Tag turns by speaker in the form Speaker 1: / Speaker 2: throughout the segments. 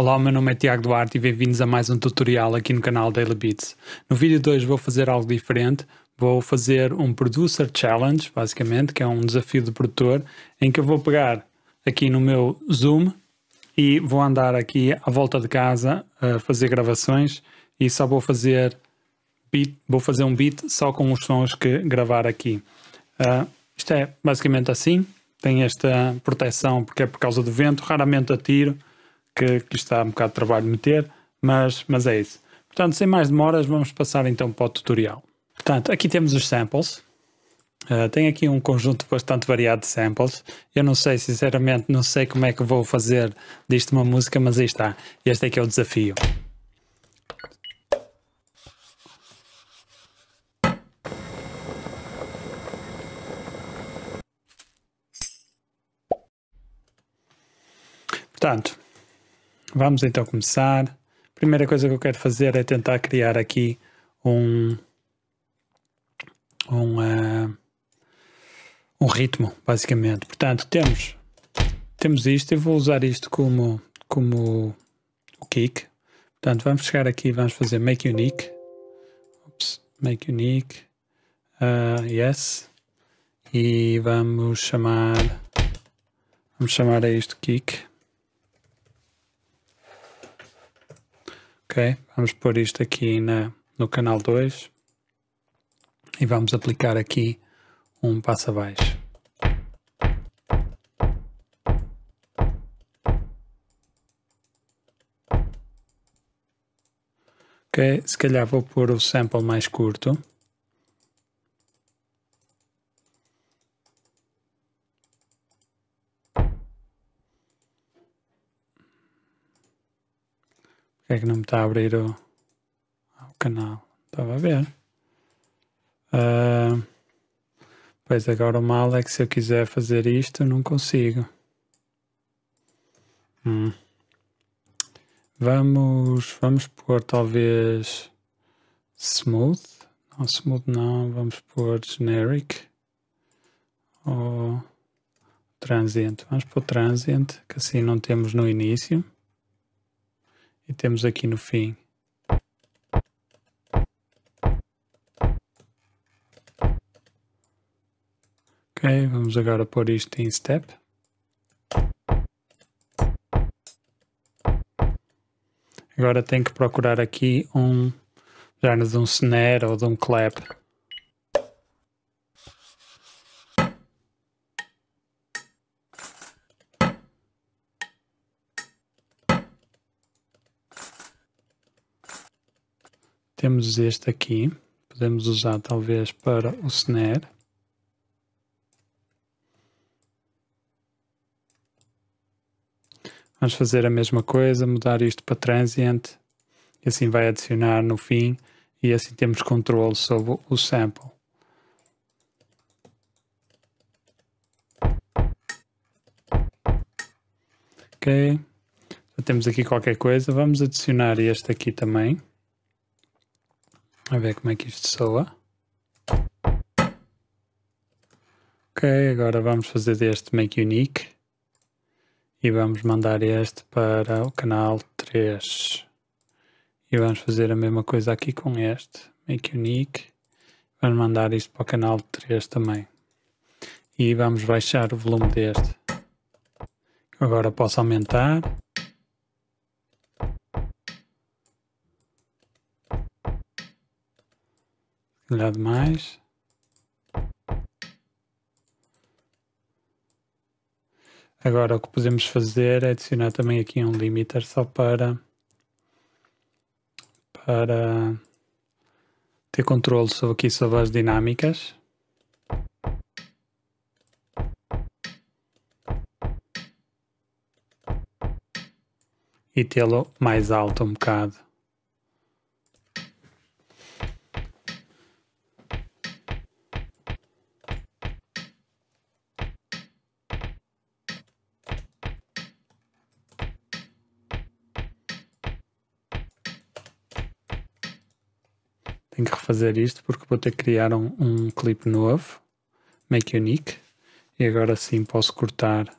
Speaker 1: Olá, meu nome é Tiago Duarte e bem-vindos a mais um tutorial aqui no canal Daily Beats. No vídeo de hoje vou fazer algo diferente, vou fazer um Producer Challenge, basicamente, que é um desafio de produtor, em que eu vou pegar aqui no meu Zoom e vou andar aqui à volta de casa a fazer gravações e só vou fazer beat, vou fazer um beat só com os sons que gravar aqui. Uh, isto é basicamente assim, tem esta proteção porque é por causa do vento, raramente atiro, que, que está um bocado de trabalho meter, mas, mas é isso. Portanto, sem mais demoras, vamos passar então para o tutorial. Portanto, aqui temos os samples. Uh, tem aqui um conjunto bastante variado de samples. Eu não sei, sinceramente, não sei como é que vou fazer disto uma música, mas aí está. Este é que é o desafio. Portanto, Vamos então começar. A primeira coisa que eu quero fazer é tentar criar aqui um, um, uh, um ritmo, basicamente. Portanto, temos, temos isto. Eu vou usar isto como, como o kick. Portanto, vamos chegar aqui e vamos fazer make unique. Oops, make unique. Uh, yes. E vamos chamar, vamos chamar a isto kick. Ok, vamos pôr isto aqui na, no canal 2 e vamos aplicar aqui um passo abaixo. Ok, se calhar vou pôr o sample mais curto. Que é que não me está a abrir o, o canal? Estava a ver. Uh, pois agora o mal é que se eu quiser fazer isto não consigo. Hum. Vamos, vamos pôr talvez smooth. Não, smooth não, vamos pôr generic. Ou transient. Vamos pôr transient, que assim não temos no início e temos aqui no fim Ok, vamos agora pôr isto em step. Agora tenho que procurar aqui um género de um snare ou de um clap. Temos este aqui, podemos usar talvez para o snare. Vamos fazer a mesma coisa, mudar isto para transient, e assim vai adicionar no fim, e assim temos controle sobre o sample. Ok, já temos aqui qualquer coisa, vamos adicionar este aqui também. A ver como é que isto soa. Ok, agora vamos fazer deste Make Unique. E vamos mandar este para o canal 3. E vamos fazer a mesma coisa aqui com este. Make Unique. Vamos mandar isto para o canal 3 também. E vamos baixar o volume deste. Agora posso aumentar. Olhar mais. Agora o que podemos fazer é adicionar também aqui um limiter só para para ter controle sobre aqui sobre as dinâmicas. E tê-lo mais alto um bocado. Tenho que refazer isto porque vou ter que criar um, um clipe novo, Make Unique, e agora sim posso cortar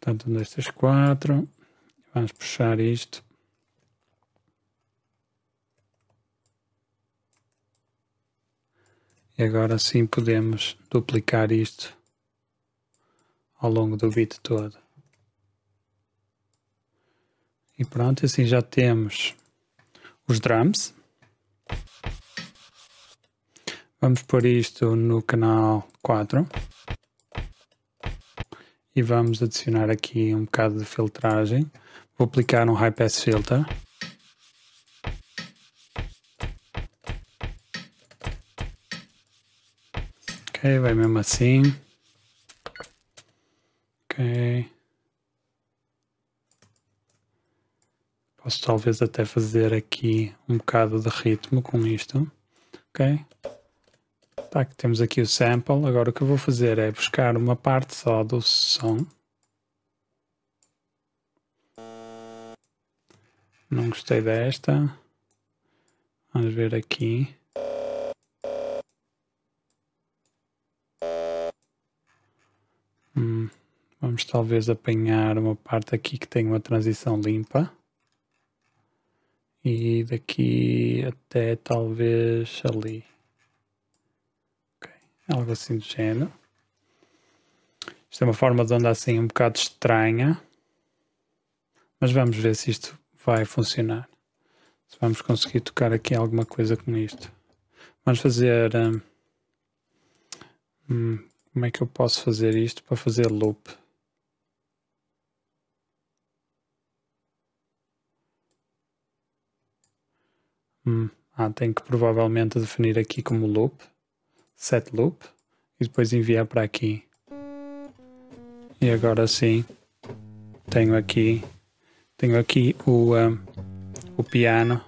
Speaker 1: Portanto, um, dois, três, quatro. Vamos puxar isto. E agora sim podemos duplicar isto ao longo do bit todo. E pronto, assim já temos os drums. Vamos pôr isto no canal 4. E vamos adicionar aqui um bocado de filtragem. Vou aplicar um High Pass Filter. Ok, vai mesmo assim. Ok. Posso talvez até fazer aqui um bocado de ritmo com isto. Ok. Tá, temos aqui o sample. Agora o que eu vou fazer é buscar uma parte só do som. Não gostei desta. Vamos ver aqui. Hum, vamos talvez apanhar uma parte aqui que tem uma transição limpa. E daqui até talvez ali algo assim do género. Isto é uma forma de onda assim um bocado estranha, mas vamos ver se isto vai funcionar. Se vamos conseguir tocar aqui alguma coisa com isto. Vamos fazer. Hum, hum, como é que eu posso fazer isto para fazer loop? Hum, ah, tenho que provavelmente definir aqui como loop set loop e depois enviar para aqui. E agora sim, tenho aqui, tenho aqui o, um, o piano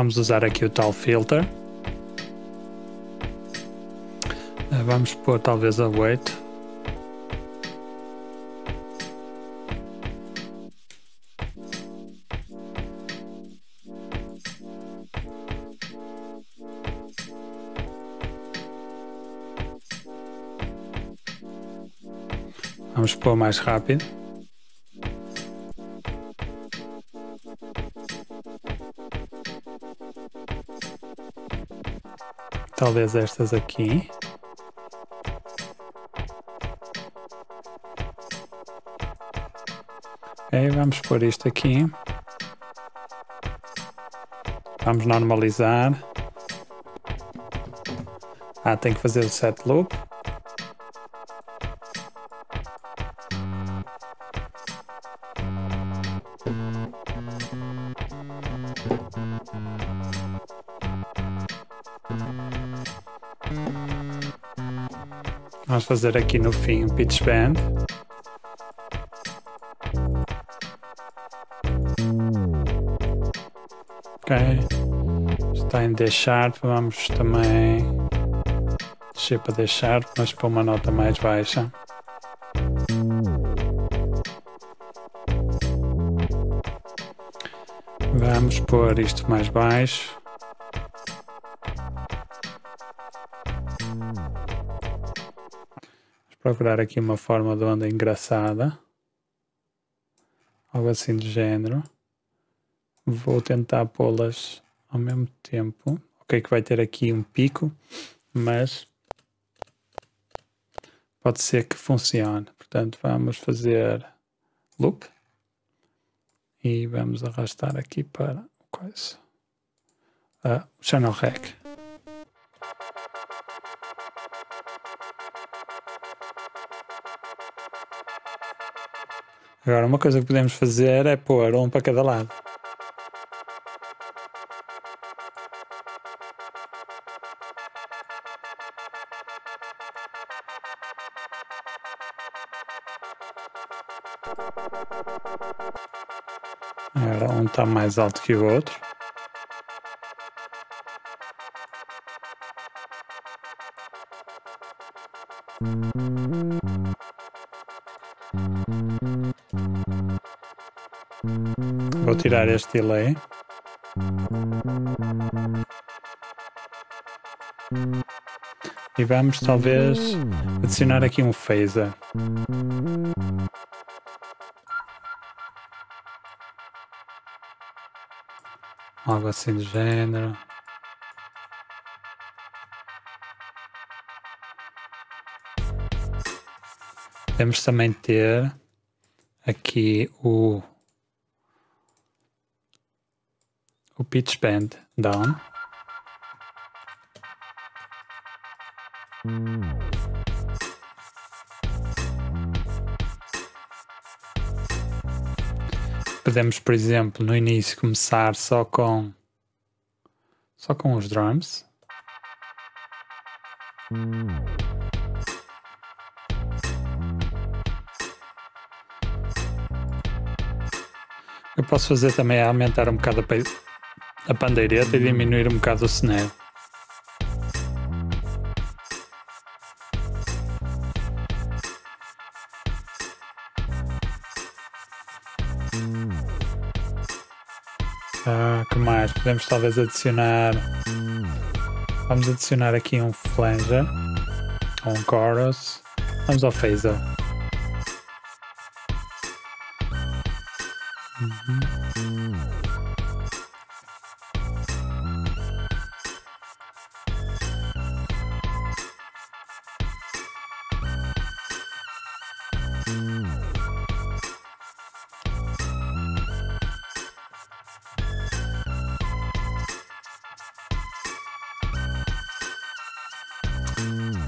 Speaker 1: Vamos usar aqui o tal filter. Eh, vamos pôr talvez a weight. Vamos pôr mais rápido. Talvez estas aqui. Ok, vamos pôr isto aqui. Vamos normalizar. Ah, tem que fazer o set loop. Fazer aqui no fim o pitch bend. Ok. Está em D sharp. Vamos também descer para D sharp, mas para uma nota mais baixa. Vamos pôr isto mais baixo. Procurar aqui uma forma de onda engraçada. Algo assim de género. Vou tentar pô-las ao mesmo tempo. Ok, que vai ter aqui um pico, mas pode ser que funcione. Portanto, vamos fazer loop e vamos arrastar aqui para coisa. Uh, channel rec. Agora, uma coisa que podemos fazer é pôr um para cada lado. Agora um está mais alto que o outro. Vou tirar este delay. E vamos talvez adicionar aqui um phaser. Algo assim do gênero. Podemos também ter aqui o o pitch bend down. Podemos, por exemplo, no início começar só com só com os drums. Eu posso fazer também aumentar um bocado a, a pandeireta e diminuir um bocado o snare. Ah, que mais? Podemos talvez adicionar. Vamos adicionar aqui um flanger. Um chorus. Vamos ao phaser. Uhum.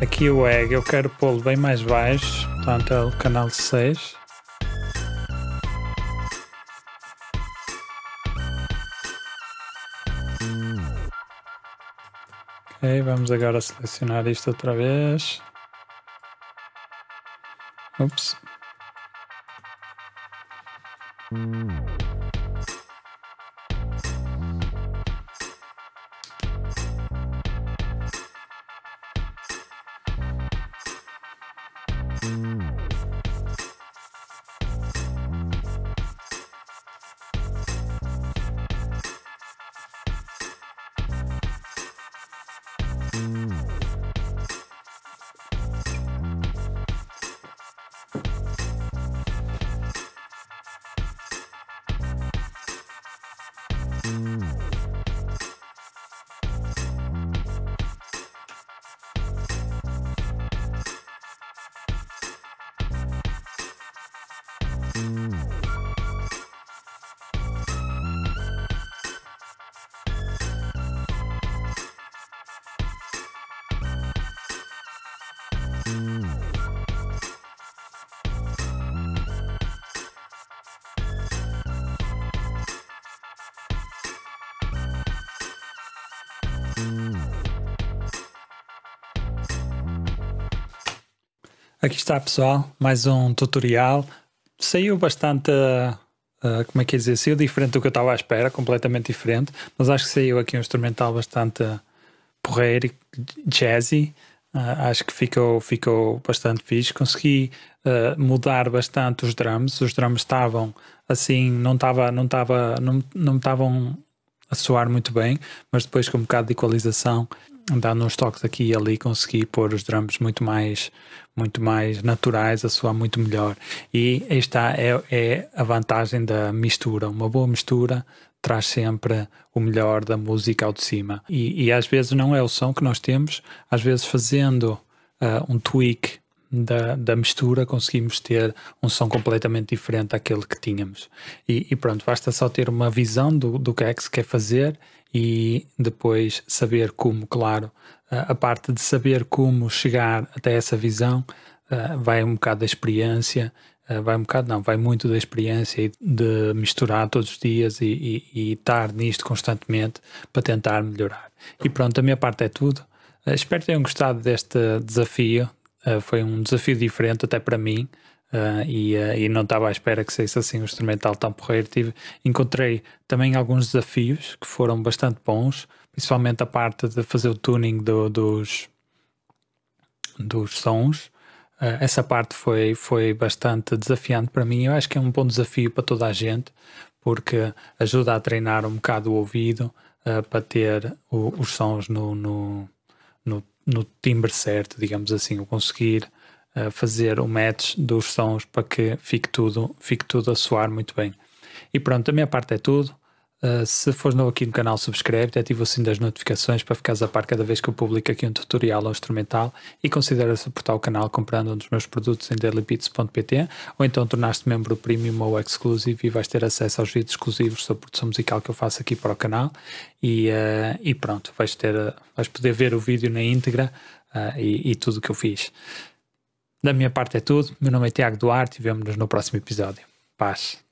Speaker 1: Aqui o egg eu quero pô-lo bem mais baixo, portanto é o canal 6. Ok, vamos agora selecionar isto outra vez. Ups. Música Aqui está pessoal, mais um tutorial. Saiu bastante, uh, como é que é dizer, saiu diferente do que eu estava à espera, completamente diferente, mas acho que saiu aqui um instrumental bastante porreiro, jazzy. Uh, acho que ficou, ficou bastante fixe. Consegui uh, mudar bastante os drums. Os drums estavam assim, não estava, não estava, não, não estavam a soar muito bem, mas depois com um bocado de equalização dando uns toques aqui e ali, consegui pôr os drums muito mais, muito mais naturais, a soar muito melhor. E aí está, é, é a vantagem da mistura. Uma boa mistura traz sempre o melhor da música ao de cima. E, e às vezes não é o som que nós temos, às vezes fazendo uh, um tweak da, da mistura conseguimos ter um som completamente diferente daquele que tínhamos. E, e, pronto, basta só ter uma visão do, do que é que se quer fazer e depois saber como, claro, a parte de saber como chegar até essa visão vai um bocado da experiência vai um bocado, não, vai muito da experiência e de misturar todos os dias e, e, e estar nisto constantemente para tentar melhorar. E pronto, a minha parte é tudo. Uh, espero que tenham gostado deste desafio. Uh, foi um desafio diferente até para mim. Uh, e, uh, e, não estava à espera que fosse assim um instrumental tão porreiro. Tive, encontrei também alguns desafios que foram bastante bons, principalmente a parte de fazer o tuning do, dos, dos sons. Uh, essa parte foi, foi bastante desafiante para mim. Eu acho que é um bom desafio para toda a gente, porque ajuda a treinar um bocado o ouvido para ter o, os sons no, no, no, timbre certo, digamos assim, o conseguir fazer o match dos sons para que fique tudo, fique tudo a soar muito bem. E pronto, a minha parte é tudo. Uh, se fores novo aqui no canal, subscreve, ativa o sininho das notificações para ficares a par cada vez que eu publico aqui um tutorial ou instrumental e considera suportar o canal comprando um dos meus produtos em dailybeats.pt ou então tornar-te membro premium ou exclusive e vais ter acesso aos vídeos exclusivos sobre produção musical que eu faço aqui para o canal e, uh, e pronto, vais, ter, uh, vais poder ver o vídeo na íntegra e, e tudo o que eu fiz. Da minha parte é tudo. Meu nome é Tiago Duarte e vemo-nos no próximo episódio. Paz.